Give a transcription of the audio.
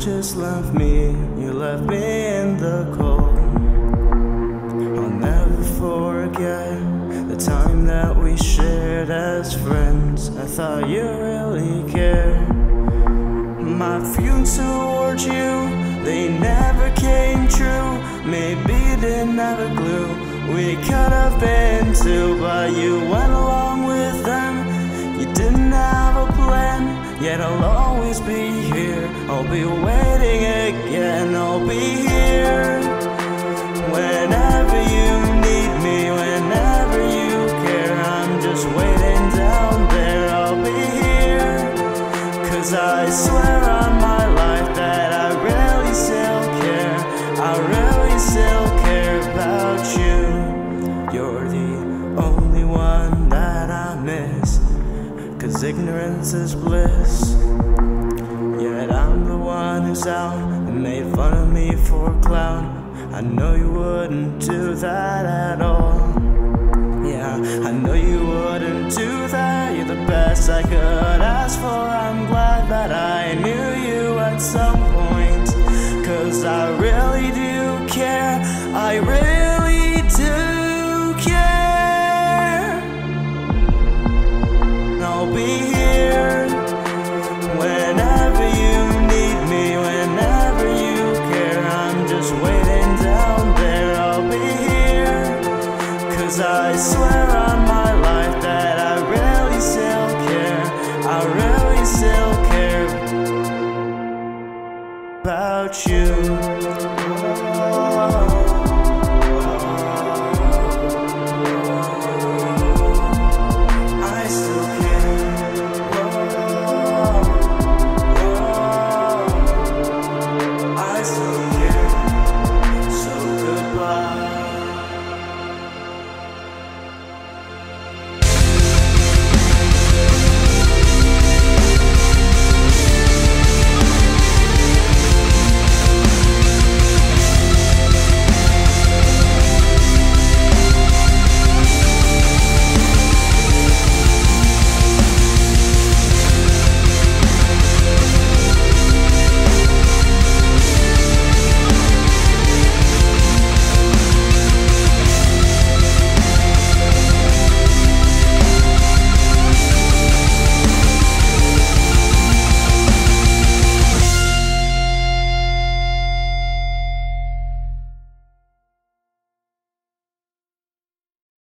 Just left me, you left me in the cold. I'll never forget the time that we shared as friends. I thought you really cared. My feelings towards you, they never came true. Maybe have a clue. We could have been two, but you went along with them. You didn't have a plan, yet I'll always be. I'll be waiting again, I'll be here. Whenever you need me, whenever you care, I'm just waiting down there, I'll be here. Cause I swear on my life that I really still care. I really still care about you. You're the only one that I miss. Cause ignorance is bliss. Who's out and made fun of me for a clown. I know you wouldn't do that at all. Yeah, I know you wouldn't do that. You're the best I could ask for. I'm glad that I knew you at some point. Cause I really do care. I really Cause I swear on my life that I really still care. I really still care about you.